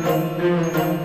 Thank you.